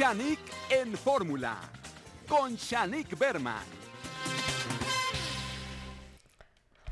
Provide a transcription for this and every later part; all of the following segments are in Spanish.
Shanique en Fórmula con Shanique Berman.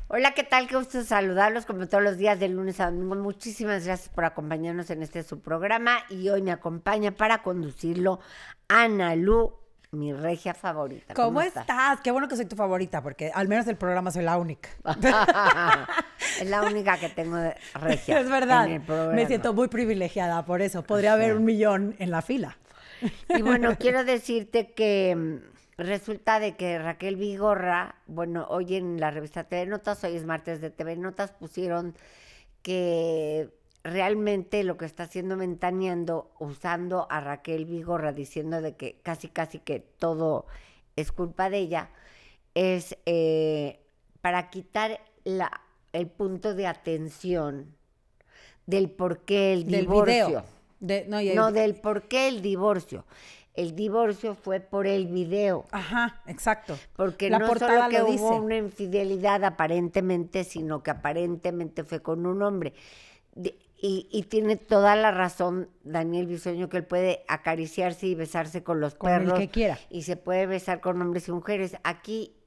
Hola, ¿qué tal? Qué gusto saludarlos como todos los días de lunes a domingo. Muchísimas gracias por acompañarnos en este su programa y hoy me acompaña para conducirlo Ana Lu, mi regia favorita. ¿Cómo, estás? Qué bueno que soy tu favorita porque al menos el programa soy la única. es la única que tengo de regia. Es verdad. Me siento muy privilegiada por eso. Podría haber un millón en la fila. Y bueno, quiero decirte que mm, resulta de que Raquel Vigorra, bueno, hoy en la revista TV Notas, hoy es martes de TV Notas, pusieron que realmente lo que está haciendo Mentaneando, usando a Raquel Vigorra, diciendo de que casi, casi que todo es culpa de ella, es eh, para quitar la, el punto de atención del por qué el divorcio no, del por qué el divorcio. El divorcio fue por el video. Ajá, exacto. Porque no solo que hubo una infidelidad aparentemente, sino que aparentemente fue con un hombre. y, tiene toda la razón Daniel Bisoño que él puede acariciarse y besarse con los con perros. El que quiera. Y se puede besar con hombres y mujeres. Aquí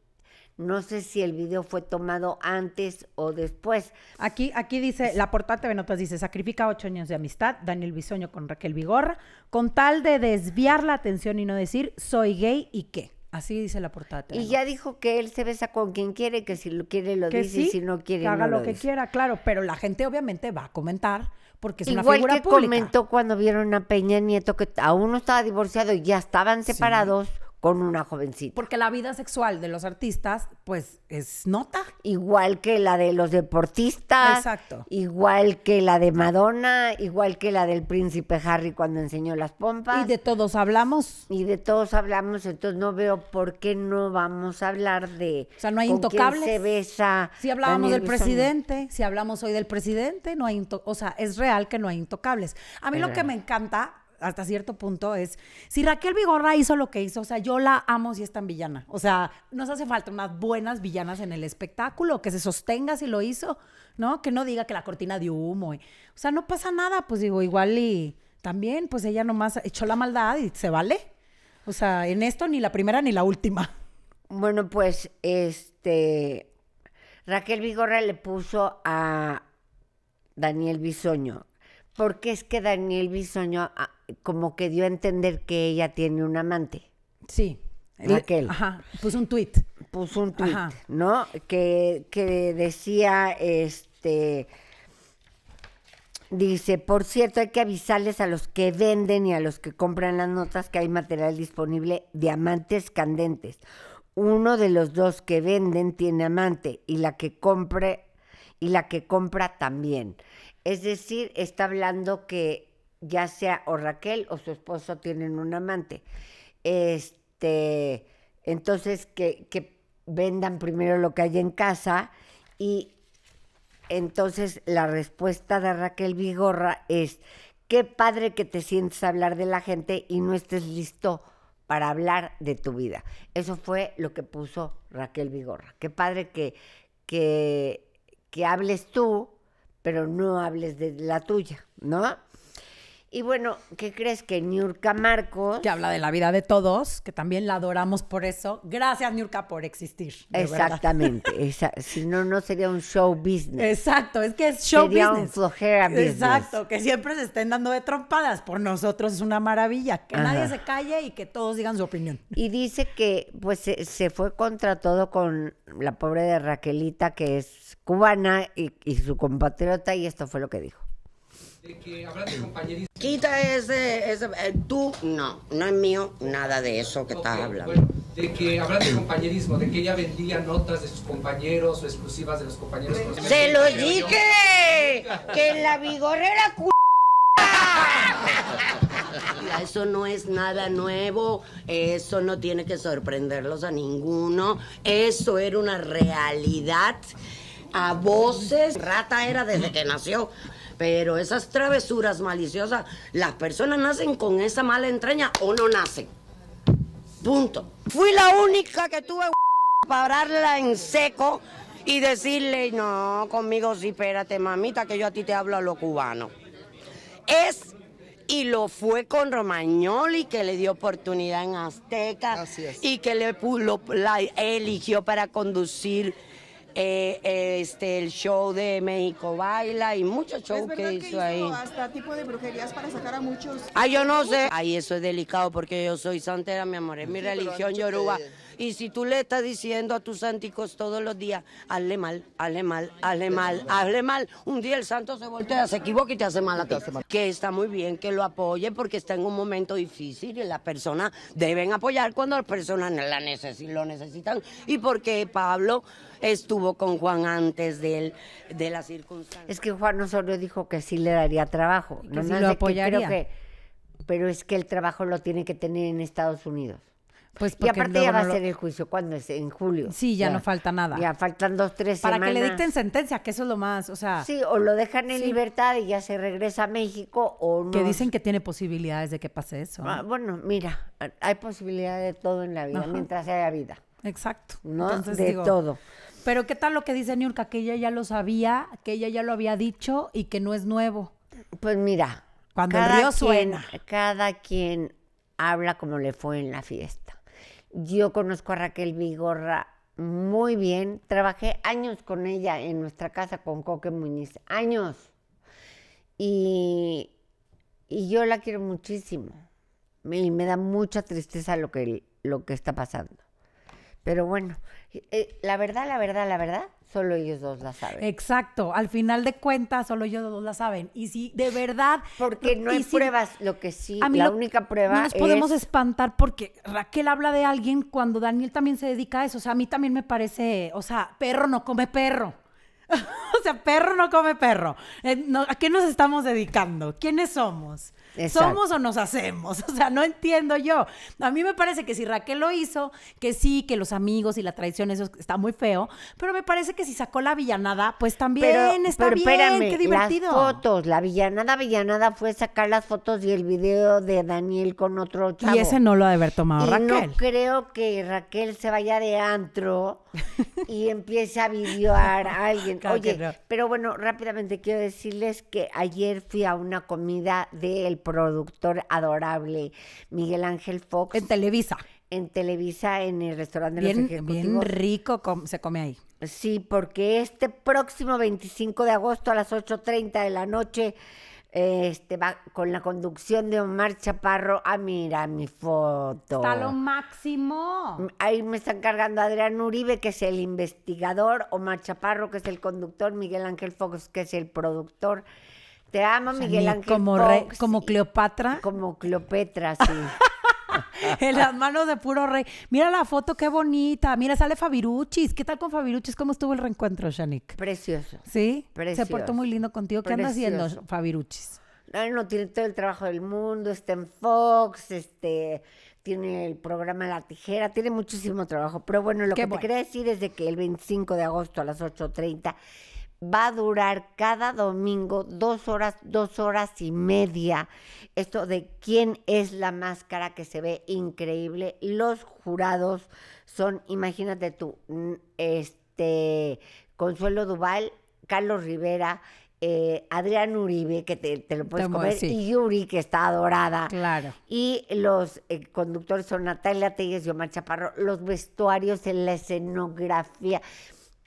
no sé si el video fue tomado antes o después. Aquí, aquí dice, la portada de Notas dice, sacrifica ocho años de amistad, Daniel Bisoño con Raquel Vigorra, con tal de desviar la atención y no decir, soy gay y qué. Así dice la portada. Y ya dijo que él se besa con quien quiere, que si lo quiere lo dice, y si no quiere que haga lo, que quiera, claro. Pero la gente obviamente va a comentar porque es una figura que comentó cuando vieron a Peña Nieto que aún no estaba divorciado y ya estaban separados con una jovencita. Porque la vida sexual de los artistas, pues, es nota. Igual que la de los deportistas. Exacto. Igual que la de Madonna, igual que la del príncipe Harry cuando enseñó las pompas. Y de todos hablamos. Y de todos hablamos, entonces no veo por qué no vamos a hablar de. O sea, no hay intocables. se besa. Si hablábamos del presidente, si hablamos hoy del presidente, no hay. O sea, es real que no hay intocables. A mí lo que me encanta hasta cierto punto es, si Raquel Vigorra hizo lo que hizo, o sea, yo la amo si es tan villana. O sea, nos hace falta unas buenas villanas en el espectáculo, que se sostenga si lo hizo, ¿no? Que no diga que la cortina de humo. o sea, no pasa nada, pues digo, igual y también, pues ella nomás echó la maldad y se vale. O sea, en esto ni la primera ni la última. Bueno, pues este Raquel Vigorra le puso a Daniel Bisoño, porque es que Daniel Bisoño como que dio a entender que ella tiene un amante. Sí. Raquel. Ajá, puso un tuit. Puso un tuit, ¿no? Que, que decía, este, dice, por cierto, hay que avisarles a los que venden y a los que compran las notas que hay material disponible de amantes candentes. Uno de los dos que venden tiene amante y la que compre y la que compra también. Es decir, está hablando que ya sea o Raquel o su esposo tienen un amante. Este, entonces que, que vendan primero lo que hay en casa y entonces la respuesta de Raquel Vigorra es, qué padre que te sientes a hablar de la gente y no estés listo para hablar de tu vida. Eso fue lo que puso Raquel Vigorra. Qué padre que, que, que hables tú, pero no hables de la tuya, ¿no? Y bueno, ¿qué crees que Niurka Marcos? Que habla de la vida de todos, que también la adoramos por eso. Gracias, Niurka, por existir. Exactamente. si no, no sería un show business. Exacto, es que es show sería business. un flojera business. Exacto, que siempre se estén dando de trompadas. Por nosotros es una maravilla. Que nadie se calle y que todos digan su opinión. Y dice que pues se, fue contra todo con la pobre de Raquelita, que es cubana y, y su compatriota, y esto fue lo que dijo de que hablan de compañerismo. Quita ese, ese eh, tú, no, no es mío nada de eso que estás hablando. Bueno, de que hablan de compañerismo, de que ella vendía notas de sus compañeros o exclusivas de los compañeros. ¡Se lo dije! ¡Que la vigorera cu... Eso no es nada nuevo, eso no tiene que sorprenderlos a ninguno, eso era una realidad a voces. Rata era desde que nació. Pero esas travesuras maliciosas, las personas nacen con esa mala entraña o no nacen. Punto. Fui la única que tuve pararla en seco y decirle, no, conmigo sí, espérate, mamita, que yo a ti te hablo a lo cubano. Es y lo fue con Romagnoli que le dio oportunidad en Azteca Así es. y que le lo- la eligió para conducir eh, eh, este el show de México Baila y muchos ¿Es shows que que hizo ahí. hasta tipo de brujerías para sacar a muchos? Ah, yo no sé. Ay, eso es delicado porque yo soy santera, mi amor. Es mi Sí, religión yoruba. que- Y si tú le estás diciendo a tus santicos todos los días, hazle mal, hazle mal, hazle mal, hazle mal, un día el santo se voltea, se equivoca y te hace mal a ti. Que está muy bien que lo apoye porque está en un momento difícil y las personas deben apoyar cuando las personas la necesi- lo necesitan. Y porque Pablo estuvo con Juan antes de, él, de la circunstancia. Es que Juan Osorio dijo que sí le daría trabajo. que nomás sí lo de que apoyaría. creo que- pero es que el trabajo lo tiene que tener en Estados Unidos. Pues Y aparte ya va no a lo- ser el juicio. ¿Cuándo es? En julio. Sí, ya no falta nada. Ya faltan dos, tres Para semanas. que le dicten sentencia, que eso es lo más, o sea, Sí, o lo dejan en Sí. libertad y ya se regresa a México o no. que dicen que tiene posibilidades de que pase eso. Ah, bueno, mira, hay posibilidad de todo en la vida, Ajá. mientras haya vida. Exacto. ¿no? Entonces, de digo, todo. Pero qué tal lo que dice Niurka, que ella ya lo sabía, que ella ya lo había dicho y que no es nuevo. Pues mira, Cuando el río quien- suena. Cada quien habla como le fue en la fiesta. Yo conozco a Raquel Vigorra muy bien. Trabajé años con ella en nuestra casa con Coque Muñiz. Años. Y, y yo la quiero muchísimo. Y me da mucha tristeza lo que, lo que está pasando. Pero bueno, eh, la verdad, la verdad, la verdad, solo ellos dos la saben. Exacto. Al final de cuentas, solo ellos dos la saben. Y si de verdad. Porque no hay si- pruebas, lo que sí, A mí la lo- única prueba No nos podemos es... espantar porque Raquel habla de alguien cuando Daniel también se dedica a eso. O sea, a mí también me parece, o sea, perro no come perro. o sea, perro no come perro. Eh, no, ¿A qué nos estamos dedicando? ¿Quiénes somos? Exacto. ¿Somos o nos hacemos? O sea, no entiendo yo. A mí me parece que si Raquel lo hizo, que sí, que los amigos y la traición, eso está muy feo, pero me parece que si sacó la villanada, pues también Pero, está pero bien, espérame, qué divertido. las fotos, la villanada, villanada fue sacar las fotos y el video de Daniel con otro chavo. y ese no lo ha de haber tomado Y Raquel. no creo que Raquel se vaya de antro y empiece a videoar a alguien. Claro Oye, no. pero bueno, rápidamente quiero decirles que ayer fui a una comida del productor adorable Miguel Ángel Fox En Televisa. en Televisa en el restaurante de los Bien, ejecutivos. bien rico com- se come ahí. Sí, porque este próximo 25 de agosto a las 8.30 de la noche este, va con la conducción de Omar Chaparro. Ah, mira mi foto. Está lo máximo. Ahí me están cargando Adrián Uribe, que es el investigador, Omar Chaparro, que es el conductor, Miguel Ángel Fox, que es el productor. Te amo, O sea, Miguel Ángel como, re- Fox. como Cleopatra, Como Cleopatra, sí. en las manos de puro rey. Mira la foto, qué bonita. Mira, sale Fabiruchis. ¿Qué tal con Fabiruchis? ¿Cómo estuvo el reencuentro, Shanik? Precioso. ¿Sí? Se Precioso. portó muy lindo contigo. ¿Qué anda haciendo. Fabiruchis? No, no, tiene todo el trabajo del mundo, está en Fox, este, tiene el programa La Tijera, tiene muchísimo trabajo. Pero bueno, lo Qué que bueno. te quería decir es de que el 25 de agosto a las 8.30 va a durar cada domingo dos horas, dos horas y media. Esto de quién es la máscara que se ve increíble. Los jurados son, imagínate tú, este, Consuelo Duval, Carlos Rivera, eh, Adrián Uribe, que te, te lo puedes comer, y Yuri, que está adorada. Claro. Y los eh, conductores son Natalia Telles y Omar Chaparro, los vestuarios en la escenografía.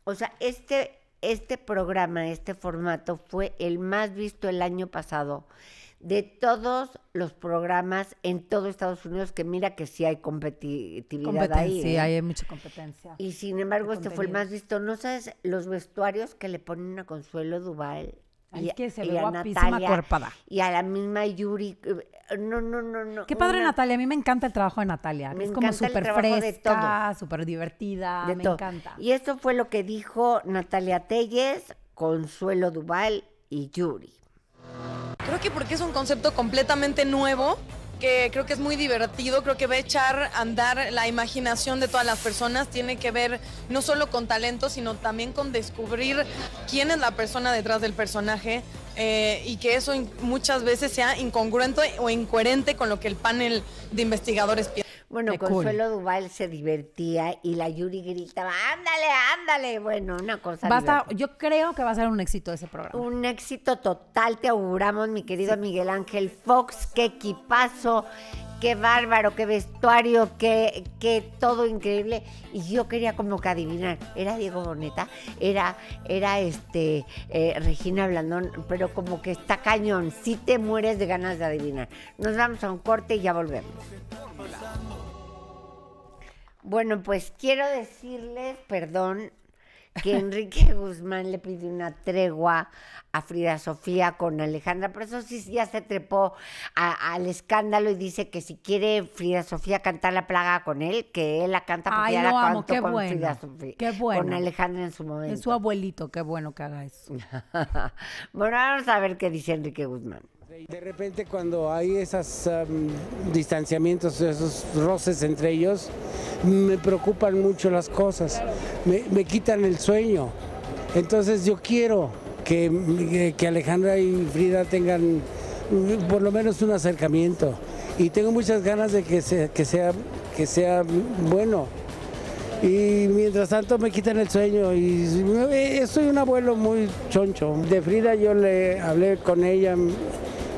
O sea, este, este programa, este formato fue el más visto el año pasado de todos los programas en todo Estados Unidos, que mira que sí hay competitividad ahí. Competencia, ¿eh? hay mucha competencia. Y sin embargo, este fue el más visto. ¿No sabes los vestuarios que le ponen a Consuelo Duval? Ay, y- es que se ve a guapísima, cuerpada. Y a la misma Yuri. eh, No, no, no, no. Qué padre una- Natalia, a mí me encanta el trabajo de Natalia. Me es como encanta el súper trabajo de fresca, súper divertida, de me todo. encanta. Y esto fue lo que dijo Natalia Telles, Consuelo Duval y Yuri. Creo que porque es un concepto completamente nuevo, que creo que es muy divertido, creo que va a echar a andar la imaginación de todas las personas, tiene que ver no solo con talento, sino también con descubrir quién es la persona detrás del personaje eh, y que eso muchas veces sea incongruente o incoherente con lo que el panel de investigadores piensa. Bueno, Qué cool. Consuelo Duval se divertía y la Yuri gritaba, ándale, ándale. Bueno, una cosa. Va a estar- divertida. yo creo que va a ser un éxito ese programa. Un éxito total, te auguramos, mi querido Miguel Ángel Fox. Qué equipazo, qué bárbaro, qué vestuario, qué, qué todo increíble. Y yo quería como que adivinar. Era Diego Boneta, era, era este eh, Regina Blandón, pero como que está cañón. Si te mueres de ganas de adivinar. Nos vamos a un corte y ya volvemos. Bueno, pues quiero decirles, perdón, que Enrique Guzmán le pidió una tregua a Frida Sofía con Alejandra, pero eso sí ya se trepó al escándalo y dice que si quiere Frida Sofía cantar la plaga con él, que él la canta porque Ay, ya la amo, cantó qué con bueno, Frida Sofía. qué bueno. Con Alejandra en su momento. Es su abuelito, qué bueno que haga eso. bueno, vamos a ver qué dice Enrique Guzmán. De repente cuando hay esos am, distanciamientos, esos roces entre ellos, me preocupan mucho las cosas, me, quitan el sueño. Entonces yo quiero que, que Alejandra y Frida tengan por lo menos un acercamiento. Y tengo muchas ganas de que sea, que sea, que sea bueno. Y mientras tanto me quitan el sueño y eh, soy un abuelo muy choncho. De Frida yo le hablé con ella,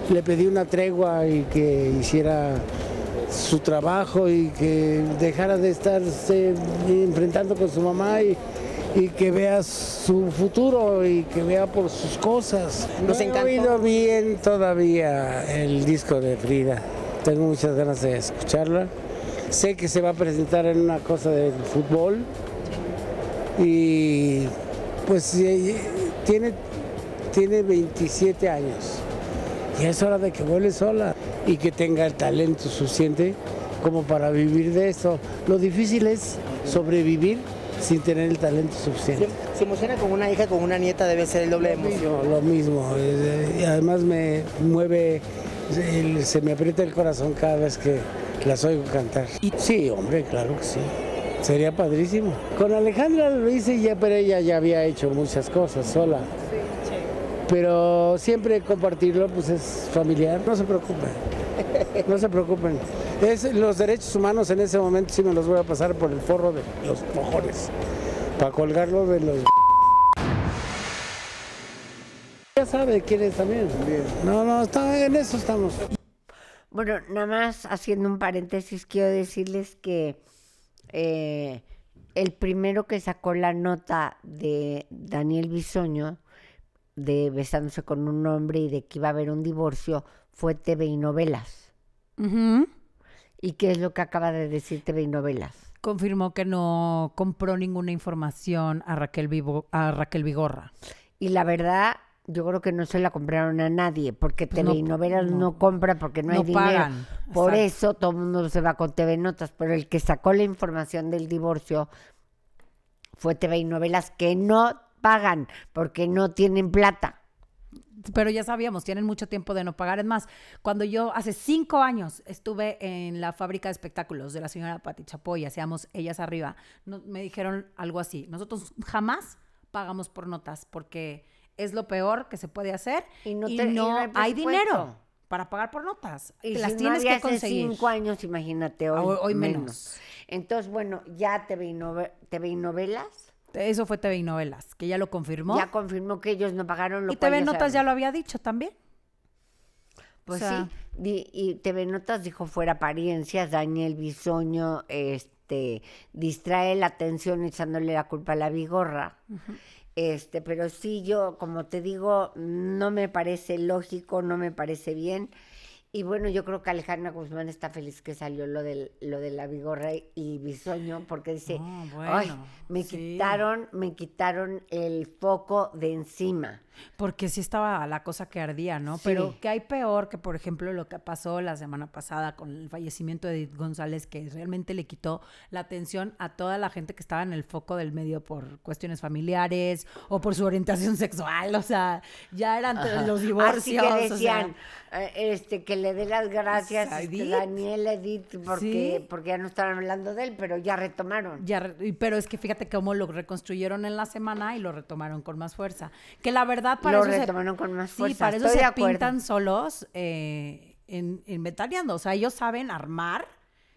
le pedí una tregua y que hiciera su trabajo y que dejara de estarse enfrentando con su mamá y, y que vea su futuro y que vea por sus cosas. No Nos he encantó. oído bien todavía el disco de Frida. Tengo muchas ganas de escucharla. Sé que se va a presentar en una cosa del fútbol y pues eh, tiene, tiene 27 años y es hora de que vuele sola y que tenga el talento suficiente como para vivir de esto. Lo difícil es sobrevivir sin tener el talento suficiente. Se emociona con una hija, con una nieta, debe ser el doble de emoción. Lo mismo, y además me mueve, se me aprieta el corazón cada vez que las oigo cantar. Sí, hombre, claro que sí. Sería padrísimo. Con Alejandra lo hice ya, pero ella ya había hecho muchas cosas sola. Pero siempre compartirlo pues es familiar. No se preocupen. No se preocupen. Es, los derechos humanos en ese momento sí me los voy a pasar por el forro de los cojones. Para colgarlos de los ya sabe quién es también. No, no, en eso estamos. Bueno, nada más haciendo un paréntesis, quiero decirles que eh, el primero que sacó la nota de Daniel Bisoño, de besándose con un hombre y de que iba a haber un divorcio, fue TV y Novelas. ¿Y qué es lo que acaba de decir TV y Novelas? Confirmó que no compró ninguna información a Raquel, Vivo- a Raquel Vigorra. Y la verdad, yo creo que no se la compraron a nadie, porque Pues TV no, y Novelas no, no. compra porque no, hay No dinero. pagan, Por exacto. eso todo el mundo se va con TV Notas, pero el que sacó la información del divorcio fue TV y Novelas que no pagan porque no tienen plata. Pero ya sabíamos, tienen mucho tiempo de no pagar. Es más, cuando yo hace cinco años estuve en la fábrica de espectáculos de la señora Pati Chapoy, hacíamos ellas arriba, no- me dijeron algo así. Nosotros jamás pagamos por notas porque es lo peor que se puede hacer Y no te- y no hay hay dinero para pagar por notas. Y Te si las no tienes que hace conseguir. cinco años, imagínate, hoy, Hoy- hoy menos. menos. Entonces, bueno, ya y, nove- TV y Novelas Eso fue TV y Novelas, que ya lo confirmó. ya confirmó que ellos no pagaron lo y cual TV ya Notas ya lo había dicho también. Pues O sea- sí, y TV Notas dijo fuera apariencias, Daniel Bisoño este, distrae la atención echándole la culpa a la vigorra. Este, pero sí, yo, como te digo, no me parece lógico, no me parece bien. Y bueno, yo creo que Alejandra Guzmán está feliz que salió lo, del, lo de la vigorra y Bisoño, porque dice, Ah, ay, me sí. quitaron, me quitaron el foco de encima. Porque sí estaba la cosa que ardía, ¿no? Sí. Pero que hay peor que, por ejemplo, lo que pasó la semana pasada con el fallecimiento de Edith González, que realmente le quitó la atención a toda la gente que estaba en el foco del medio por cuestiones familiares o por su orientación sexual. O sea, ya eran Ajá. los divorcios. Así que decían, eh, este, que le dé las gracias A este, Edith. Daniel Edith, porque, Sí. porque ya no estaban hablando de él, pero ya retomaron. Ya, pero es que fíjate cómo lo reconstruyeron en la semana y lo retomaron con más fuerza. Que la verdad para Lo eso se- retomaron con más Sí, fuerza, para eso estoy se de acuerdo. pintan solos eh, en, inventariando. O sea, ellos saben armar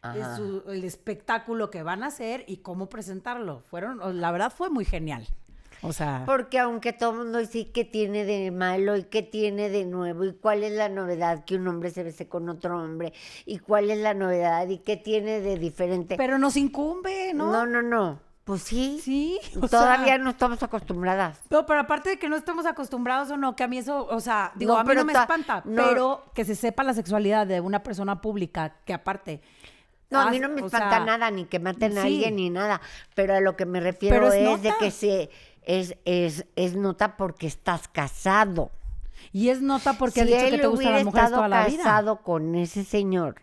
Ajá. su- el espectáculo que van a hacer y cómo presentarlo. Fueron, la verdad fue muy genial. O sea, Porque aunque todo el mundo dice que tiene de malo y que tiene de nuevo y cuál es la novedad que un hombre se bese con otro hombre y cuál es la novedad y qué tiene de diferente. pero nos incumbe, ¿no? no, no, no. Pues sí. Todavía sea- no estamos acostumbradas. No, pero aparte de que no estamos acostumbrados o no, que a mí eso, o sea, digo, No, a mí no me ta- espanta, no. pero que se sepa la sexualidad de una persona pública, que aparte... No, a mí no me espanta sea, nada, ni que maten a sí. alguien ni nada. Pero a lo que me refiero es, es de que se es, es, es nota porque estás casado. Y es nota porque si has dicho él que te gustan hubiera las mujeres estado toda la vida. casado con ese señor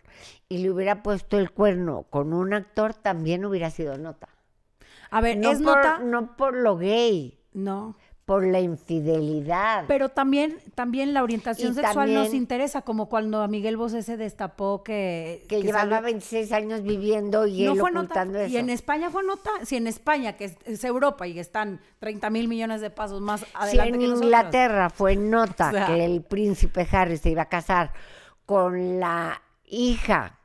y le hubiera puesto el cuerno con un actor, también hubiera sido nota. A ver, No es por, nota... no por lo gay, No. por la infidelidad. Pero también, también la orientación Y sexual nos interesa, como cuando a Miguel Bosé se destapó que... que, llevaba salió- 26 años viviendo y no él fue nota. eso. Y en España fue nota. Si en España, que es, es Europa y están 30 mil millones de pasos más Si adelante en que nosotros. Inglaterra fue nota O sea. que el príncipe Harry se iba a casar con la hija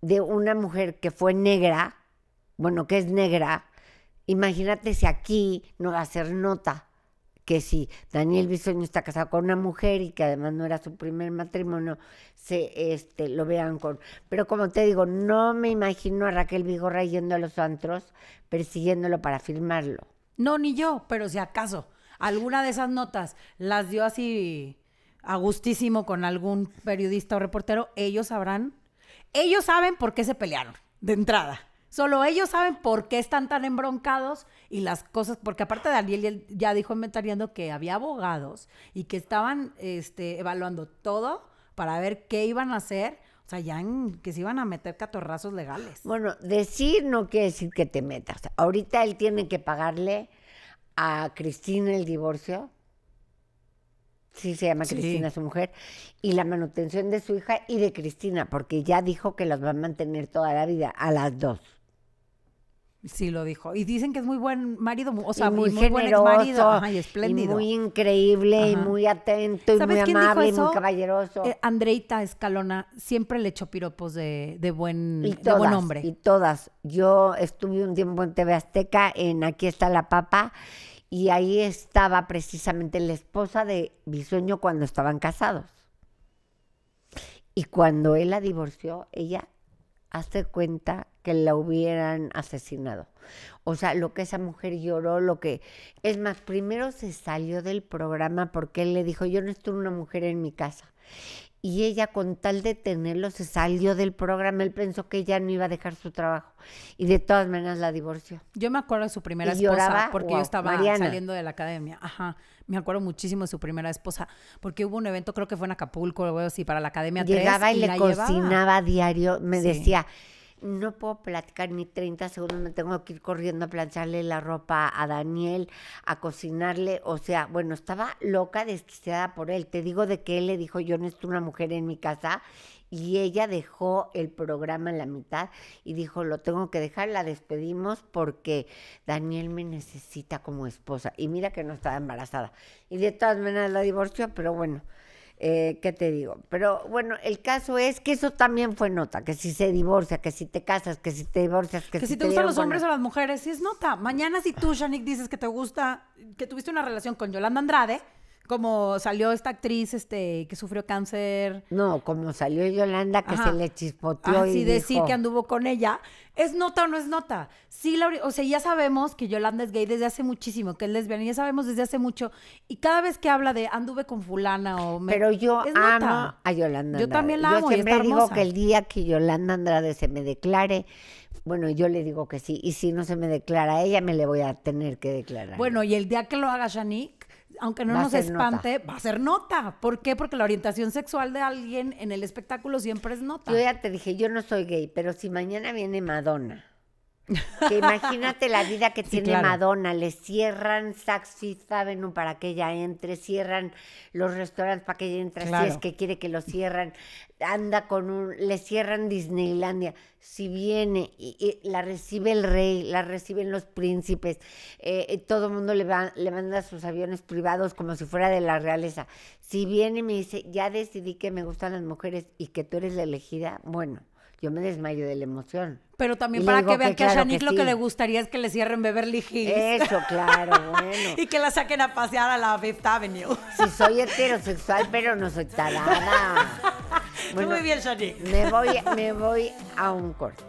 de una mujer que fue negra, bueno, que es negra, imagínate si aquí no va a ser nota que si Daniel Bisoño está casado con una mujer y que además no era su primer matrimonio, se este lo vean con. Pero como te digo, no me imagino a Raquel Vigorra yendo a los antros persiguiéndolo para filmarlo. No, ni yo, pero si acaso alguna de esas notas las dio así a gustísimo con algún periodista o reportero, ellos sabrán. Ellos saben por qué se pelearon, de entrada. Solo ellos saben por qué están tan embroncados y las cosas, porque aparte Daniel ya- ya dijo en Ventariando que había abogados y que estaban este, evaluando todo para ver qué iban a hacer, o sea, ya en- que se iban a meter catorrazos legales. Bueno, decir no quiere decir que te metas. Ahorita él tiene que pagarle a Cristina el divorcio. Sí, se llama Sí. Cristina su mujer. Y la manutención de su hija y de Cristina, porque ya dijo que las va a mantener toda la vida, a las dos. Sí, lo dijo. Y dicen que es muy buen marido, o sea, y muy, buen generoso, exmarido, ajá, y y espléndido. muy increíble, y muy atento, y ¿Sabes muy amable, y muy caballeroso. Eh, Andreita Escalona siempre le echó piropos de, de buen, Y de todas, buen hombre. y todas. Yo estuve un tiempo en TV Azteca, en Aquí está la papa, y ahí estaba precisamente la esposa de Bisueño cuando estaban casados. Y cuando él la divorció, ella hace cuenta que la hubieran asesinado. O sea, lo que esa mujer lloró, lo que... Es más, primero se salió del programa porque él le dijo, yo no estoy una mujer en mi casa. Y ella, con tal de tenerlo, se salió del programa. Él pensó que ella no iba a dejar su trabajo. Y de todas maneras la divorció. Yo me acuerdo de su primera Y esposa lloraba, porque yo estaba Mariana. saliendo de la academia. Ajá. Me acuerdo muchísimo de su primera esposa porque hubo un evento, creo que fue en Acapulco o algo así, para la Academia 3. Llegaba y, le llevaba. cocinaba a diario. Me Sí. decía, no puedo platicar ni 30 segundos, me tengo que ir corriendo a plancharle la ropa a Daniel, a cocinarle. O sea, bueno, estaba loca, desquiciada por él. Te digo de que él le dijo, yo no estoy una mujer en mi casa. Y ella dejó el programa en la mitad y dijo, lo tengo que dejar, la despedimos porque Daniel me necesita como esposa. Y mira que no estaba embarazada. Y de todas maneras la divorció, pero bueno, eh, ¿qué te digo? Pero bueno, el caso es que eso también fue nota, que si se divorcia, que si te casas, que si te divorcias, que, Que si te te gustan los hombres o buena- las mujeres, sí es nota. Mañana si tú, Shanik, dices que te gusta, que tuviste una relación con Yolanda Andrade, como salió esta actriz este que sufrió cáncer. No, como salió Yolanda, que Ajá. se le chispoteó y Así decir dijo, que anduvo con ella. ¿Es nota o no es nota? Sí, la ori- o sea, ya sabemos que Yolanda es gay desde hace muchísimo, que es lesbiana, ya sabemos desde hace mucho. Y cada vez que habla de anduve con fulana o me... Pero yo amo nota. a Yolanda Yo Andrade. también la Yo amo y siempre está digo hermosa. que el día que Yolanda Andrade se me declare, bueno, yo le digo que sí. Y si no se me declara a ella, me le voy a tener que declarar. Bueno, y el día que lo haga Shanik, aunque no Va nos espante, va a ser nota. ¿Por qué? Porque la orientación sexual de alguien en el espectáculo siempre es nota. Yo ya te dije, yo no soy gay, pero si mañana viene Madonna, que imagínate la vida que Sí, tiene claro. Madonna, le cierran Saks Fifth Avenue para que ella entre, cierran los restaurantes para que ella entre, si es que quiere que lo cierran, anda con un, le cierran Disneylandia, si viene y, y la recibe el rey, la reciben los príncipes, eh, eh, todo el mundo le, va, le manda sus aviones privados como si fuera de la realeza. Si viene y me dice, ya decidí que me gustan las mujeres y que tú eres la elegida, bueno, yo me desmayo de la emoción. Pero también Y para que vean que que, a claro Shanique que lo que le gustaría es que le cierren Beverly Hills. Eso, claro, bueno. y que la saquen a pasear a la Fifth Avenue. Si soy heterosexual, pero no soy tarada. Bueno, Muy bien, Shanique. Me voy, me voy a un corte.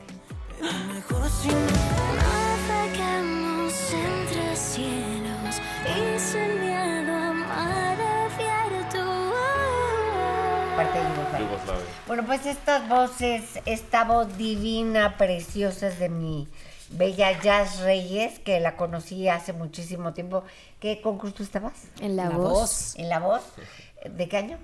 Navegamos entre cielos Bueno, pues estas voces, esta voz divina, preciosa es de mi bella Jazz Reyes, que la conocí hace muchísimo tiempo. ¿Qué concurso estabas? En La, La Voz. Voz. ¿En La Voz? ¿De qué año?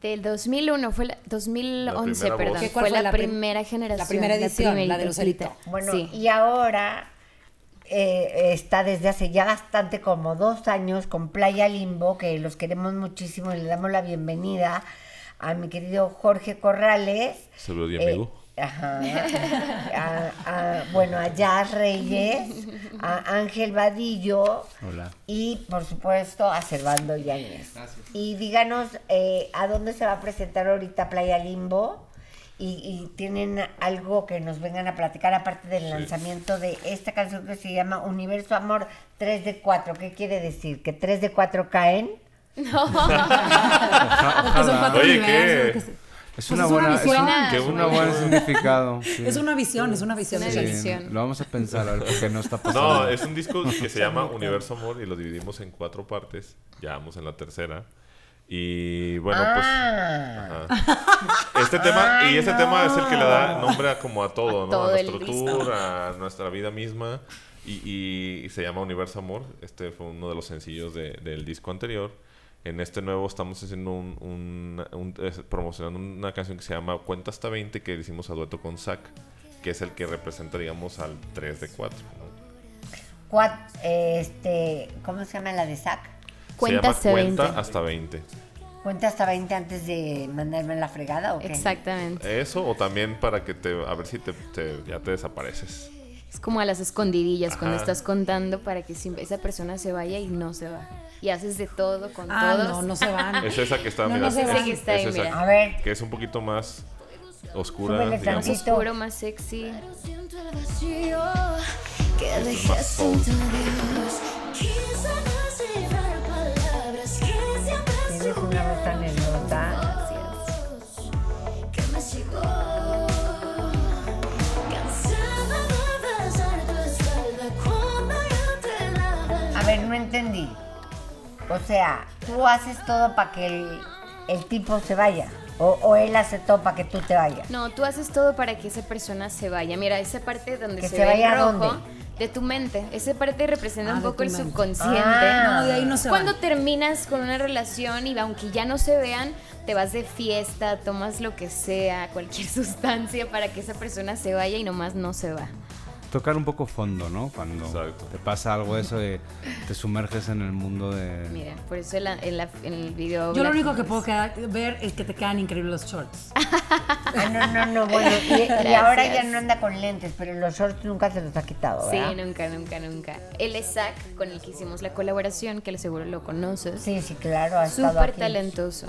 Del 2001, fue la, 2011, primera perdón. voz. ¿Qué- Fue, cuál fue la, la prim- primera generación. la primera edición, la de. Lucerito? Bueno, sí. y ahora eh, está desde hace ya bastante como dos años con Playa Limbo, que los queremos muchísimo y le damos la bienvenida a mi querido Jorge Corrales. Saludos, y Eh, amigo. ajá. A- a- bueno, a Jazz Reyes, a Ángel Vadillo Hola. y por supuesto a Servando Yáñez. Y díganos eh, a dónde se va a presentar ahorita Playa Limbo y, y tienen algo que nos vengan a platicar aparte del lanzamiento de esta canción que se llama Universo Amor 3 de 4. ¿Qué quiere decir? ¿Que 3 de 4 caen? Porque son cuatro Oye, ¿qué? Es Pues una es una buena, es visión. un, Qué una bonito. buen significado. sí. Es una visión, es una visión. Una de Sí, visión. Lo vamos a pensar a ver por qué no está pasando. No, es un disco que se llama Universo Amor y lo dividimos en cuatro partes. Ya vamos en la tercera. Y bueno, pues. Ah. ajá. Este tema, y este tema es el que le da no. nombre a como a todo, A ¿no? todo a nuestro tour, a nuestra vida misma. Y, y se llama Universo Amor. Este fue uno de los sencillos de- del disco anterior. En este nuevo estamos haciendo un, un- un- es- promocionando una canción que se llama Cuenta hasta 20 que hicimos a dueto con Zack, que es el que representa, digamos, al 3 de 4. ¿no? Cuat- este, ¿Cómo se llama la de SAC? Cuenta se hasta llama Cuenta 20. hasta 20. ¿Cuenta hasta 20 antes de mandarme a la fregada o qué? Exactamente. Eso o también para que te a ver si te, te- ya te desapareces. Es como a las escondidillas cuando estás contando para que siempre esa persona se vaya y no se va. Y haces de todo con Ah, todos. no, no se van. Es esa que está, No, mira, no se es- van. Esa que está ahí, es esa. A ver. que es un poquito más oscura, digamos. tantito. Oscuro, más sexy. siento el vacío que Más entendí. O sea, tú haces todo para que el, el tipo se vaya. O, o él hace todo para que tú te vayas. No, tú haces todo para que esa persona se vaya. Mira, esa parte donde ¿Que se, se ve vaya en a rojo dónde? de tu mente. Esa parte representa Ah, un poco el mente. subconsciente. Ah. No, de ahí no se Cuando van. terminas con una relación y aunque ya no se vean, te vas de fiesta, tomas lo que sea, cualquier sustancia para que esa persona se vaya y nomás no se va. Tocar un poco fondo, ¿no? Cuando Exacto. te pasa algo de eso de te sumerges en el mundo de... Mira, por eso en, la- en la- en el video... Yo lo único que puedo quedar- ver es que te quedan increíbles los shorts. Ah, no, no, no, bueno. Y, y ahora ya no anda con lentes, pero los shorts nunca se los ha quitado, Sí, ¿verdad? nunca, nunca, nunca. Él es Zack, con el que hicimos la colaboración, que seguro lo conoces. Sí, sí, claro, ha estado Súper aquí. talentoso.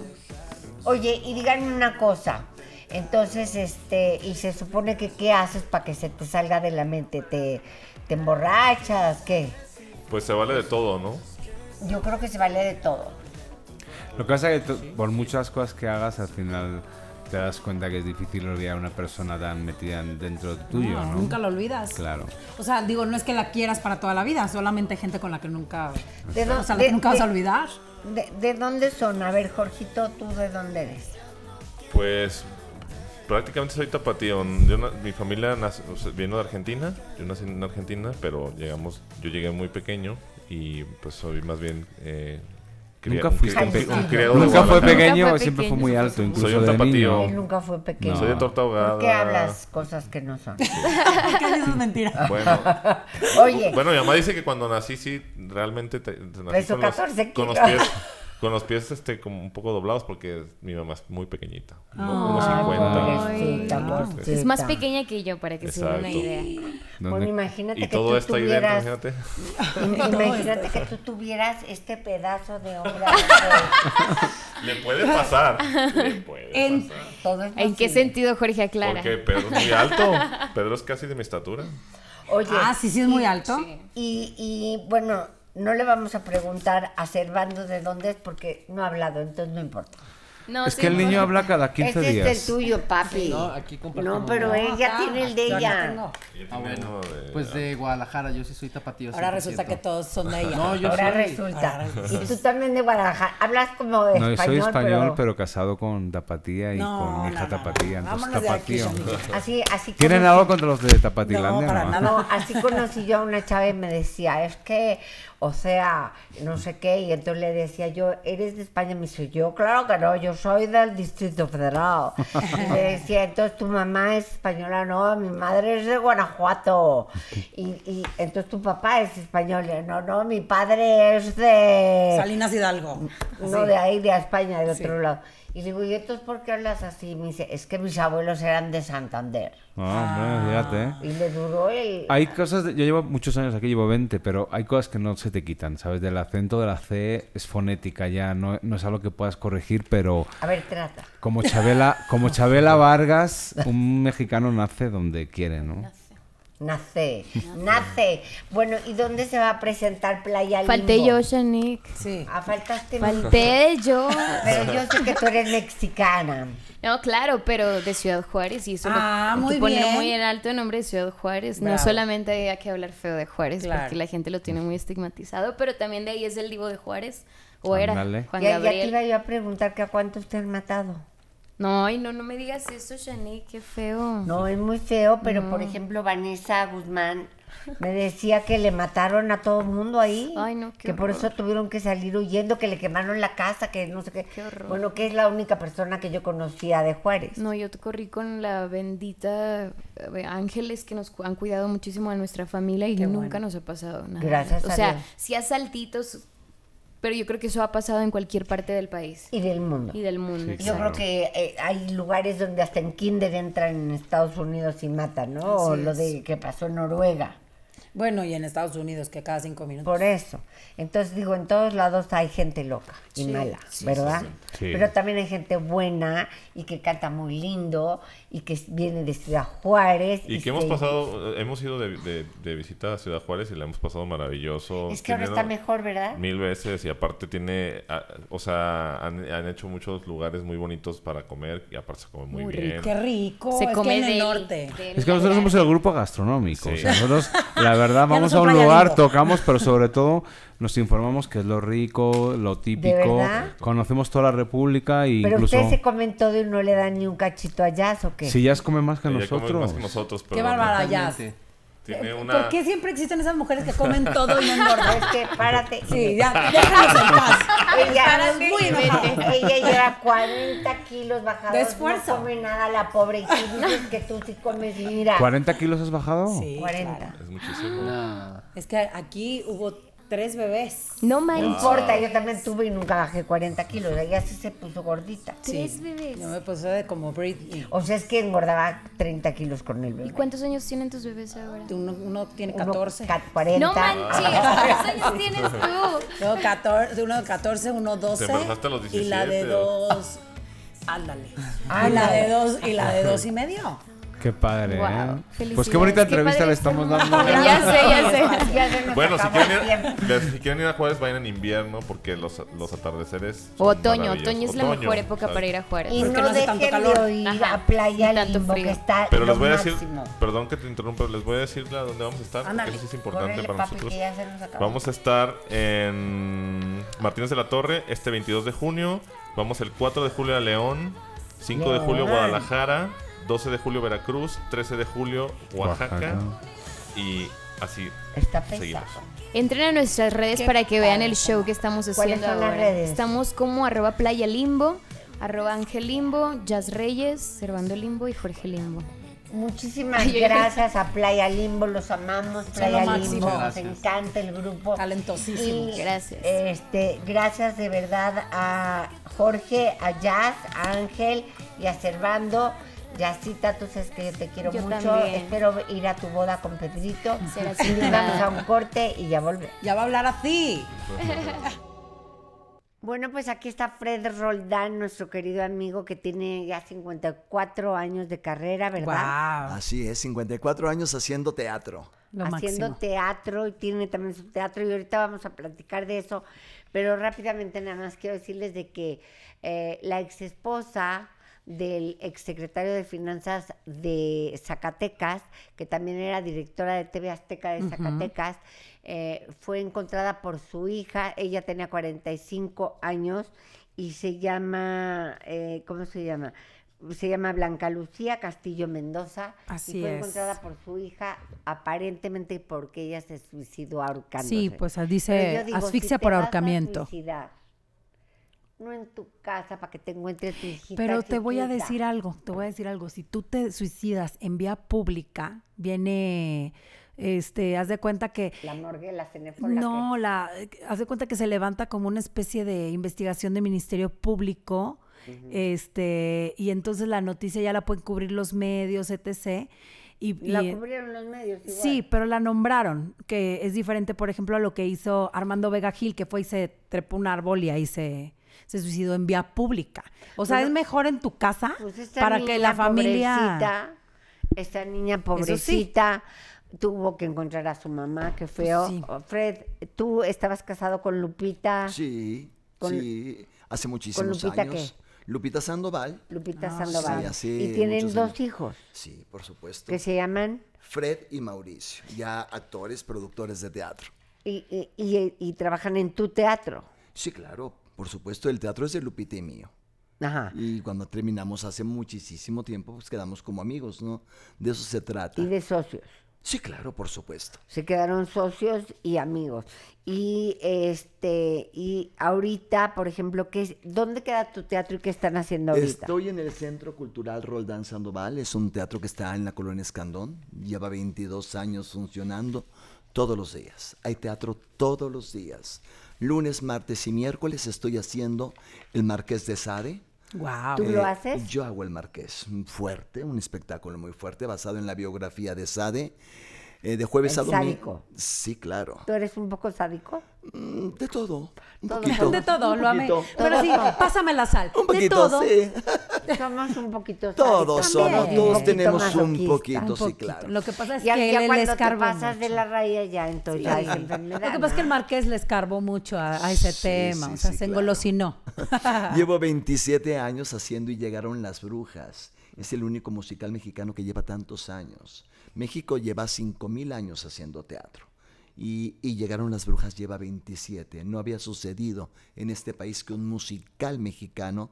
Oye, y díganme una cosa. Entonces, este, y se supone que qué haces para que se te salga de la mente, te, te emborrachas, ¿qué? Pues se vale de todo, ¿no? Yo creo que se vale de todo. Lo que pasa es que por muchas cosas que hagas, al final te das cuenta que es difícil olvidar a una persona tan metida en- dentro tuyo, No, ¿no? Nunca lo olvidas. Claro. O sea, digo, no es que la quieras para toda la vida, solamente gente con la que nunca, ¿De dó- o sea, la de- que nunca vas a olvidar. ¿De, de dónde son? A ver, Jorgito, ¿tú de dónde eres? Pues prácticamente soy tapatío. Yo na- mi familia nace- o sea, vino de Argentina. Yo nací en Argentina, pero llegamos, yo llegué muy pequeño y pues soy más bien eh, Nunca un fuiste un, un criado de Nunca fue pequeño, Nunca fue siempre fue muy alto, incluso Soy un tapatío. Él nunca fue pequeño. No. Soy de torta ahogada. ¿Por qué hablas cosas que no son? ¿Qué dices mentira? Bueno, Oye, bueno, mi mamá dice que cuando nací sí realmente te, te nací Peso con los, 14 con los pies Con los pies este como un poco doblados porque mi mamá es muy pequeñita. Ay, Uno- unos 50. pobrecita, Unos pobrecita. Es más pequeña que yo, para que se den una idea. Bueno, imagínate Y que todo tú esto ahí dentro, tuvieras... imagínate. Im- Imagínate que tú tuvieras este pedazo de hombre. Le puede pasar. Le puede En- pasar. Todo es ¿En qué sentido, Jorge Aclara? Porque Pedro es muy alto. Pedro es casi de mi estatura. Oye, Ah, sí, sí es muy alto. Y, y, bueno, no le vamos a preguntar a Servando de dónde es porque no ha hablado, entonces no importa. No, Es sí, que el niño habla cada 15 Ese días. es el tuyo, papi. No, aquí. No, pero ella Ah, tiene el de no ella. tengo. Ah, bueno. Pues de Guadalajara, yo sí soy tapatío. Ahora 100%. resulta que todos son de ella. No, yo Ahora soy. resulta. Ahora Y tú también de Guadalajara. Hablas como de No, yo español, soy español, pero... pero... casado con tapatía y No, con hija no, no, tapatía. no. Entonces, tapatío. Así, así ¿Tienen conocí- algo contra los de Tapatilandia? No, para nada. No, así conocí yo a una chava y me decía, es que, o sea, no sé qué, y entonces le decía yo, ¿eres de España? Me dice, yo, claro que no, yo soy del Distrito Federal. Y le decía, entonces tu mamá es española, no, mi madre es de Guanajuato. Y, y entonces tu papá es español, no, no, mi padre es de... Salinas Hidalgo. No, de ahí, de España, de Sí. otro lado. Y le digo, ¿y entonces por qué hablas así? Y me dice, es que mis abuelos eran de Santander. Ah, hombre, fíjate. ¿eh? Y le duró el... Hay cosas, de- yo llevo muchos años aquí, llevo 20, pero hay cosas que no se te quitan, ¿sabes? Del acento de la C es fonética ya, no, no es algo que puedas corregir, pero A ver, trata. como Chabela, como Chabela Vargas, un mexicano nace donde quiere, ¿no? Nace, nace. Bueno, ¿y dónde se va a presentar Playa Limbo? Falté yo, Shanik. Sí. Ah, faltaste Falté yo. Pero yo sé que tú eres mexicana. No, claro, pero de Ciudad Juárez y eso lo- Ah, hay muy bien. muy en alto el nombre de Ciudad Juárez. No solamente hay que hablar feo de Juárez, Claro. porque la gente lo tiene muy estigmatizado, pero también de ahí es el divo de Juárez. O era. Juan Ya, ya te Gabriel. iba yo a preguntar que a cuántos te han matado. No, ay, no, no me digas eso, Shani, qué feo. No, es muy feo, pero por ejemplo, Vanessa Guzmán me decía que le mataron a todo el mundo ahí. Ay, no, qué Que por eso tuvieron que salir huyendo, que le quemaron la casa, que no sé qué. Qué horror. Bueno, que es la única persona que yo conocía de Juárez. No, yo te corrí con la bendita eh, ángeles que nos han cuidado muchísimo a nuestra familia y Qué nunca bueno. nos ha pasado nada. Gracias O a sea, Dios. sí asaltitos, pero yo creo que eso ha pasado en cualquier parte del país Y del mundo. y del mundo. Sí, Yo creo que eh, hay lugares donde hasta en kinder entran en Estados Unidos y matan, ¿no? o lo de que pasó en Noruega. Bueno, y en Estados Unidos, que cada cinco minutos. Por eso. Entonces digo, en todos lados hay gente loca y Sí, mala, sí, ¿verdad? sí, sí. Sí. Pero también hay gente buena y que canta muy lindo y que viene de Ciudad Juárez. Y que hemos pasado, hemos ido de, de- de visita a Ciudad Juárez y la hemos pasado maravilloso. Es que ahora está mejor, ¿verdad? Mil veces y aparte tiene, o sea, han, han hecho muchos lugares muy bonitos para comer y aparte se come muy, Muy bien. Qué rico. Se es come que en el del- norte. del Es que nosotros somos el grupo gastronómico. Sí. O sea, nosotros, la verdad, vamos a un lugar, tocamos, pero sobre todo nos informamos qué es lo rico, lo típico. verdad? Conocemos toda la República e Pero incluso... ustedes se comen todo y no le dan ni un cachito a Jazz o qué? Si ya come más que Ella come nosotros. más que nosotros, pero Qué bárbara, ya. Tiene ¿Por una... qué siempre existen esas mujeres que comen todo y no engordan? Es que párate. Sí, ya, déjanos en paz. Ella, Estamos muy ella lleva 40 kilos bajados. De esfuerzo. No come nada la pobre. Y tú dices que tú sí comes, mira. ¿40 kilos has bajado? Sí, 40. claro. Es muchísimo. No. Es que aquí hubo tres bebés. No No manches. importa, yo también tuve y nunca bajé 40 kilos. Ella sí se puso gordita. Tres bebés. Yo me puse de como Britney. O sea, es que engordaba 30 kilos con el ¿Y bebé. cuántos años tienen tus bebés ahora? Uno, uno tiene Uno, 14. ca- 40. No manches, ¿cuántos años tienes tú? Luego 14, uno de 14, uno 12. Te a los Y la de 17, dos. Ándale. Ah, y la no. de dos, y la de dos y medio. Qué padre, Guau, ¿eh? Pues qué bonita Qué entrevista le estamos dando. Ya sé, ya sé. Ya nos Bueno, si quieren, ir, a- si quieren ir a Juárez, vayan en invierno porque los, los atardeceres. son Otoño, otoño es la Otoño, mejor época ¿sabes? para ir a Juárez. Y Porque no no dejen calor. de oír Ajá, a Playa y tanto Limbo, frío. que está Pero les voy a decir, máximo. perdón que te interrumpa, les voy a decir a dónde vamos a estar, Ándale, porque eso sí es importante para papi, nosotros. nos. Vamos a estar en Martínez de la Torre este 22 de junio. Vamos el 4 de julio a León, 5 de julio León. Guadalajara, 12 de julio Veracruz, 13 de julio Oaxaca, Oaxaca. y así Está seguimos. Entren a nuestras redes Qué para que vean el show que estamos ¿Cuáles haciendo son las ahora. redes? Estamos como arroba playa limbo, arroba ángel limbo, jazz reyes, servando limbo y jorge limbo. Muchísimas Ay, gracias a Playa Limbo, los amamos, Playa lo. Limbo, nos Gracias. encanta el grupo. Talentosísimo. Y, Gracias. Este, gracias de verdad a Jorge, a Jazz, a Ángel y a Servando. Yacita, tú sabes que yo te quiero Yo mucho. también. Espero ir a tu boda con Pedrito. Nos invitada. vamos a un corte y ya volvemos. Ya va a hablar así. Bueno, pues aquí está Fred Roldán, nuestro querido amigo que tiene ya 54 años de carrera, ¿verdad? Así es, 54 años haciendo teatro. haciendo teatro y tiene también su teatro y ahorita vamos a platicar de eso, pero rápidamente nada más quiero decirles de que eh, la ex esposa del exsecretario de Finanzas de Zacatecas, que también era directora de TV Azteca de. Zacatecas, eh, fue encontrada por su hija, ella tenía 45 años y se llama, eh, ¿cómo se llama? Se llama Blanca Lucía Castillo Mendoza Así y fue es. encontrada por su hija aparentemente porque ella se suicidó ahorcándose. Sí, pues, dice digo, asfixia si por ahorcamiento. suicidar, no en tu casa para que te encuentres tu hijita Pero te voy a decir algo, te voy a decir algo. Si tú te suicidas en vía pública, viene, este, haz de cuenta que La morgue, la cenéfola. no, la, haz de cuenta que se levanta como una especie de investigación de Ministerio Público, este, y entonces la noticia ya la pueden cubrir los medios, etc. Y, La y- cubrieron los medios igual. Sí, pero la nombraron, que es diferente, por ejemplo, a lo que hizo Armando Vega Gil, que fue y se trepó un árbol y ahí se, se suicidó en vía pública. O sea, Bueno, es mejor en tu casa Pues para que la familia... pobrecita, esta niña pobrecita tuvo que encontrar a su mamá, qué feo. Sí. Oh, Fred, tú estabas casado con Lupita. Sí, Con- sí, hace muchísimos Lupita años. Lupita Sandoval. Lupita Ah, Sandoval. Sí, hace y tienen dos años. hijos Sí, por supuesto. que se llaman Fred y Mauricio, ya actores, productores de teatro. y, y- y- y trabajan en tu teatro. Sí, claro, por supuesto, el teatro es de Lupita y mío. Ajá. Y cuando terminamos hace muchísimo tiempo, pues quedamos como amigos, ¿no? De eso se trata. Y de socios. Sí, claro, por supuesto. Se quedaron socios y amigos. Y este, y ahorita, por ejemplo, ¿qué es- ¿dónde queda tu teatro y qué están haciendo ahorita? Estoy en el Centro Cultural Roldán Sandoval, es un teatro que está en la colonia Escandón, lleva 22 años funcionando todos los días. Hay teatro todos los días. Lunes, martes y miércoles estoy haciendo El Marqués de Sade. Wow. ¿Tú lo haces? Yo hago El Marqués, un fuerte, un espectáculo muy fuerte basado en la biografía de Sade. Eh, de jueves ¿El a domingo. sádico? Sí, claro. ¿Tú eres un poco sádico? Mm, De todo. Un Todo. poquito. De todo, un lo amé. Pero sí, pásame la sal. Un de poquito, todo. sí. Somos un poquito Todos somos, todos Un poquito tenemos un poquito, Un sí, claro. Lo que pasa es Ya, que ya él cuando le te escarbó pasas de la raya ya, entonces ya es enfermedad. Lo que pasa es que el. Marqués le escarbó mucho a, a ese Sí, tema, sí, o sea, sí, se claro. engolosinó. Llevo 27 años haciendo y llegaron las brujas. Es el único musical mexicano que lleva tantos años. México lleva 5.000 años haciendo teatro. Y, y llegaron las brujas lleva 27. No había sucedido en este país que un musical mexicano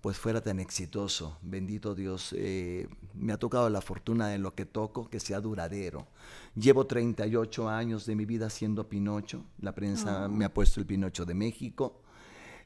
pues fuera tan exitoso. Bendito Dios, eh, me ha tocado la fortuna de lo que toco, que sea duradero. Llevo 38 años de mi vida haciendo Pinocho. La prensa Oh. me ha puesto el Pinocho de México.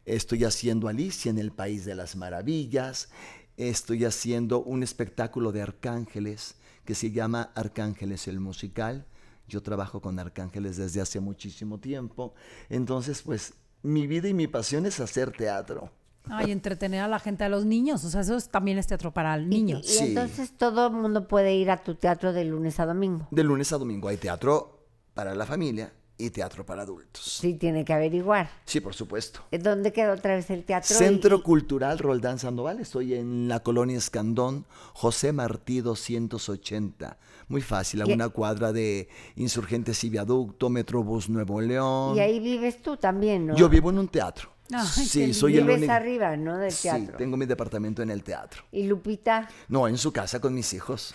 Estoy haciendo Alicia en el País de las Maravillas. Estoy haciendo un espectáculo de arcángeles que se llama Arcángeles el Musical. Yo trabajo con arcángeles desde hace muchísimo tiempo. Entonces, pues, mi vida y mi pasión es hacer teatro. Ay, entretener a la gente, a los niños. O sea, eso es- también es teatro para Y, niños. y entonces todo el mundo puede ir a tu teatro de lunes a domingo. De lunes a domingo hay teatro para la familia y teatro para adultos. Sí, tiene que averiguar. Sí, por supuesto. ¿Dónde quedó otra vez el teatro? Centro Y- Cultural Roldán Sandoval. Estoy en la colonia Escandón, José Martí 280. Muy fácil, a una cuadra de Insurgentes y Viaducto, Metrobús Nuevo León. Y ahí vives tú también, ¿no? Yo vivo en un teatro. Ay, sí, qué soy el Vives único. arriba, ¿no? Del Sí, teatro. tengo mi departamento en el teatro. ¿Y Lupita? No, en su casa con mis hijos.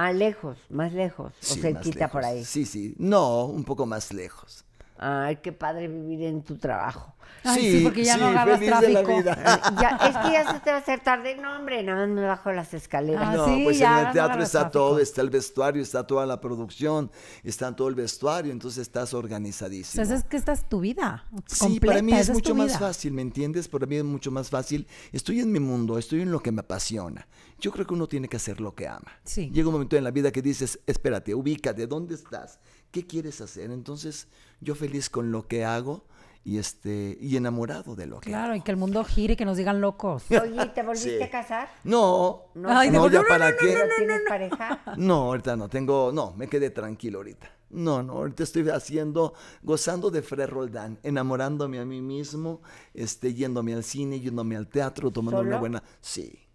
Ah, lejos, más lejos. Sí, o más cerquita por ahí. Sí, sí. No, un poco más lejos. Ay, qué padre vivir en tu trabajo. Ay, sí, Sí, porque ya no sí, agarras de la tráfico. vida. Ya, es que ya se te va a hacer tarde. No, hombre, nada más me bajo las escaleras. no, pues en el teatro está todo, está el vestuario, está toda la producción, está todo el vestuario, entonces estás O organizadísimo. sea, es que esta es tu vida. Sí, completa, para mí es mucho más vida. fácil, ¿me entiendes? Para mí es mucho más fácil. Estoy en mi mundo, estoy en lo que me apasiona. Yo creo que uno tiene que hacer lo que ama. Sí. Llega un momento en la vida que dices, espérate, ubícate, ¿dónde estás? ¿Qué quieres hacer? Entonces, yo feliz con lo que hago y este y enamorado de lo que Claro, y que el mundo gire y que nos digan locos. Oye, ¿te volviste Sí. a casar? No, No, Ay, no, digo, ya no, no, para no, qué. ¿Pero tienes pareja? No, ahorita no tengo, no, me quedé tranquilo ahorita. No, no, ahorita estoy haciendo, gozando de Fred Roldán, enamorándome a mí mismo, este, yéndome al cine, yéndome al teatro, tomando una buena, sí.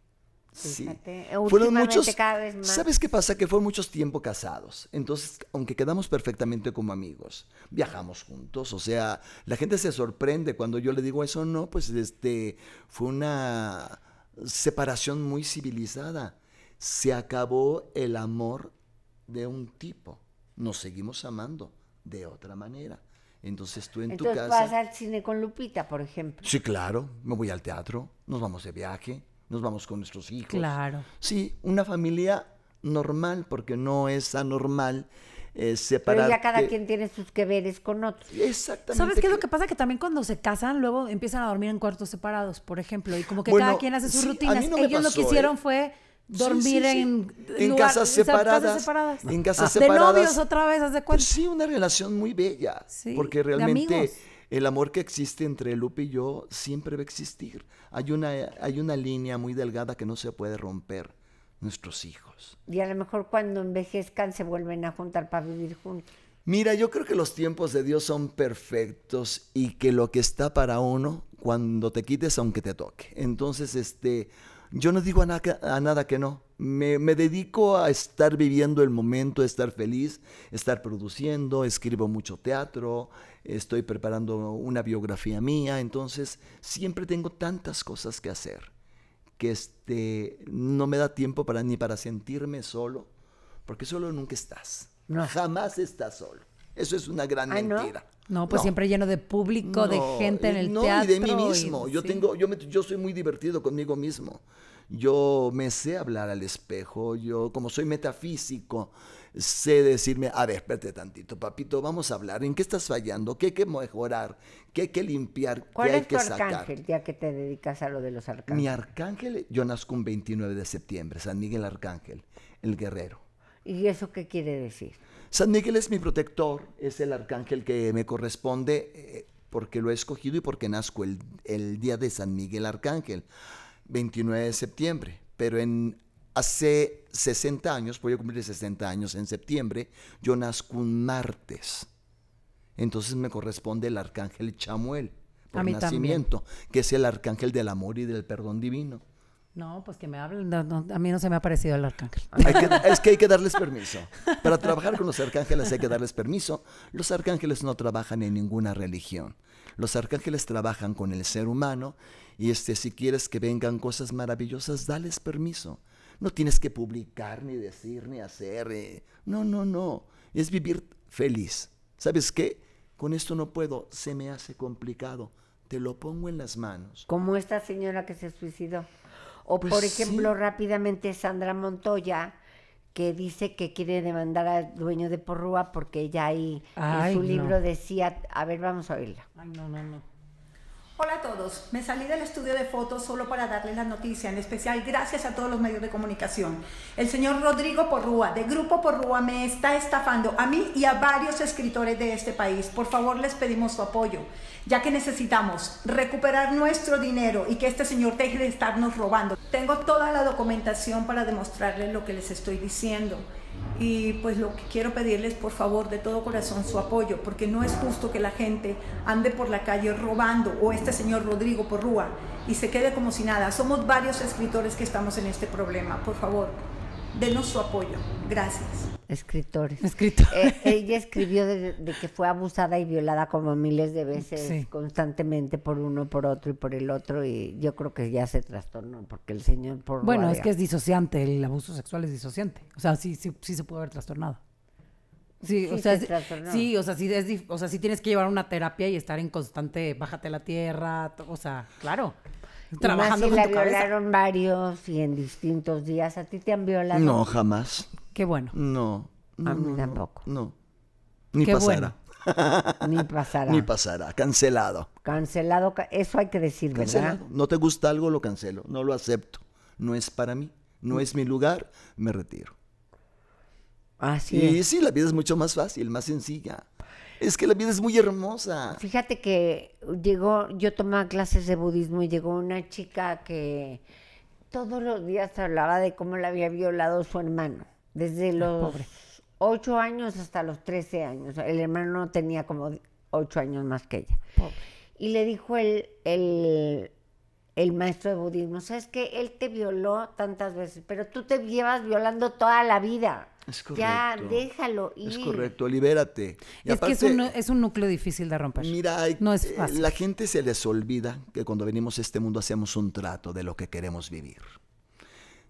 Sí. Fueron muchos, cada vez más. ¿sabes qué pasa? Que fueron muchos tiempo casados. Entonces, aunque quedamos perfectamente como amigos, viajamos juntos. O sea, la gente se sorprende cuando yo le digo eso. No, pues este, fue una separación muy civilizada. Se acabó el amor de un tipo. Nos seguimos amando de otra manera. Entonces tú en Entonces tu vas casa... al cine con Lupita, por ejemplo. Sí, claro. Me voy al teatro, nos vamos de viaje, nos vamos con nuestros hijos. Claro. Sí, una familia normal, porque no es anormal eh, Pero separar. ya cada quien tiene sus que veres con otros. Exactamente. ¿Sabes qué es lo que pasa? Que también cuando se casan, luego empiezan a dormir en cuartos separados, por ejemplo, y como que Bueno, cada quien hace sus sí, a rutinas. mí no me Ellos lo que hicieron ¿eh? fue dormir sí, sí. en, En lugar- casas separadas. separadas. En casas de separadas. novios otra vez, haz de cuenta. Pues sí, una relación muy bella. Sí, porque de realmente. El amor que existe entre Lupe y yo siempre va a existir. Hay una, hay una línea muy delgada que no se puede romper. Nuestros hijos. Y a lo mejor cuando envejezcan se vuelven a juntar para vivir juntos. Mira, yo creo que los tiempos de Dios son perfectos y que lo que está para uno, cuando te quites, aunque te toque. Entonces, este, yo no digo a, na- a nada que no. Me, me dedico a estar viviendo el momento, a estar feliz, estar produciendo, escribo mucho teatro, estoy preparando una biografía mía, entonces siempre tengo tantas cosas que hacer que este, no me da tiempo para, ni para sentirme solo, porque solo nunca estás. Jamás estás solo. Eso es una gran ¿no? mentira. No, pues siempre lleno de público, de No, gente en el no, teatro. y de mí mismo. Yo sí. tengo, yo, me- yo soy muy divertido conmigo mismo. Yo me sé hablar al espejo. Yo, como soy metafísico, sé decirme, a ver, espérate tantito, papito, vamos a hablar. ¿En qué estás fallando? ¿Qué hay que mejorar? ¿Qué hay que limpiar? ¿Qué ¿Cuál hay es tu que sacar? arcángel, ya que te dedicas a lo de los arcángeles? Mi arcángel, yo nazco un 29 de septiembre, San Miguel Arcángel, el guerrero. ¿Y eso qué quiere decir? San Miguel es mi protector, es el arcángel que me corresponde eh, porque lo he escogido y porque nazco el, el día de San Miguel Arcángel, 29 de septiembre. Pero en hace 60 años, voy a cumplir 60 años en septiembre, yo nazco un martes. Entonces me corresponde el arcángel Chamuel por también. nacimiento, que es el arcángel del amor y del perdón divino. No, pues que me hablen. no, no, a mí no se me ha parecido el arcángel. Hay que- es que hay que darles permiso. Para trabajar con los arcángeles hay que darles permiso. Los arcángeles no trabajan en ninguna religión. Los arcángeles trabajan con el ser humano y este, si quieres que vengan cosas maravillosas, dales permiso. No tienes que publicar, ni decir, ni hacer. eh. No, no, no. Es vivir feliz. ¿Sabes qué? Con esto no puedo. Se me hace complicado. Te lo pongo en las manos. Como esta señora que se suicidó. O Pues por sí. ejemplo, rápidamente Sandra Montoya, que dice que quiere demandar al dueño de Porrúa porque ella ahí Ay, en su no. libro decía, a ver, vamos a oírla. Ay, no, no, no. Hola a todos, me salí del estudio de fotos solo para darles la noticia, en especial gracias a todos los medios de comunicación. El señor Rodrigo Porrúa, de Grupo Porrúa, me está estafando a mí y a varios escritores de este país. Por favor, les pedimos su apoyo, ya que necesitamos recuperar nuestro dinero y que este señor deje de estarnos robando. Tengo toda la documentación para demostrarles lo que les estoy diciendo. Y pues lo que quiero pedirles, por favor, de todo corazón, su apoyo, porque no es justo que la gente ande por la calle robando, o este señor Rodrigo Porrúa, y se quede como si nada. Somos varios escritores que estamos en este problema. Por favor, denos su apoyo. Gracias. Escritores. Escritores. Eh, ella escribió de, de que fue abusada y violada como miles de veces Sí. constantemente por uno, por otro y por el otro y yo creo que ya se trastornó porque el señor Porrúa... Bueno, es que es disociante, el abuso sexual es disociante. O sea, sí, sí, sí se puede haber trastornado. Sí, o sea, se sí, o sea, sí, es o sea, sí tienes que llevar una terapia y estar en constante bájate la tierra, o sea, claro. Y Trabajando más si con la tu cabeza. violaron varios y en distintos días. ¿A ti te han violado? No, jamás. Qué bueno. No. no, A mí no, tampoco. No. Ni Qué pasará. Ni pasará. Ni pasará. Cancelado. Cancelado, ca- eso hay que decir, ¿verdad? Cancelado. No te gusta algo, lo cancelo. No lo acepto. No es para mí. No es mi lugar. Me retiro. Así y es. sí, la vida es mucho más fácil, más sencilla. Es que la vida es muy hermosa. Fíjate que llegó, yo tomaba clases de budismo y llegó una chica que todos los días hablaba de cómo la había violado su hermano, desde los pobre. ocho años hasta los 13 años. El hermano tenía como ocho años más que ella. Y le dijo el, el, el maestro de budismo, sabes que él te violó tantas veces, pero tú te llevas violando toda la vida. Es Ya, correcto. déjalo ir. Es correcto, libérate. Y es que es un, es un núcleo difícil de romper. Mira, hay- no es eh, fácil. la gente se les olvida que cuando venimos a este mundo hacemos un trato de lo que queremos vivir.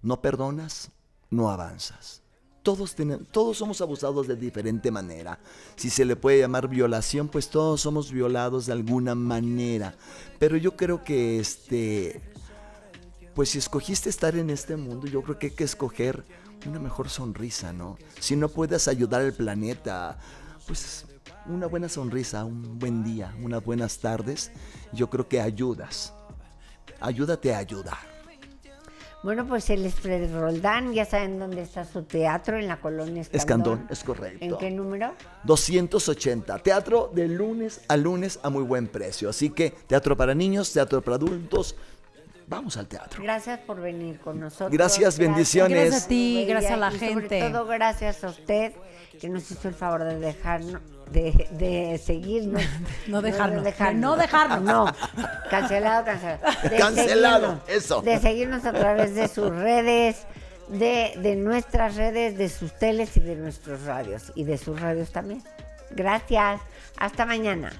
No perdonas, no avanzas. Todos, todos somos abusados de diferente manera. Si se le puede llamar violación, pues todos somos violados de alguna manera. Pero yo creo que este, pues si escogiste estar en este mundo, yo creo que hay que escoger una mejor sonrisa, ¿no? Si no puedes ayudar al planeta, pues una buena sonrisa, un buen día, unas buenas tardes, yo creo que ayudas. Ayúdate a ayudar. Bueno, pues es Fred Roldán, ya saben dónde está su teatro, en la colonia Escandón. Escandón, es correcto. ¿En qué número? 280. Teatro de lunes a lunes a muy buen precio. Así que teatro para niños, teatro para adultos. Vamos al teatro. Gracias por venir con nosotros. Gracias, bendiciones. Gracias a ti, gracias a la y sobre gente. todo gracias a usted que nos hizo el favor de dejarnos, de, de seguirnos. No dejarnos, de de no dejarnos. No, cancelado, cancelado. De Cancelado, seguirnos, eso. De seguirnos a través de sus redes, de, de nuestras redes, de sus teles y de nuestros radios. Y de sus radios también. Gracias. Hasta mañana.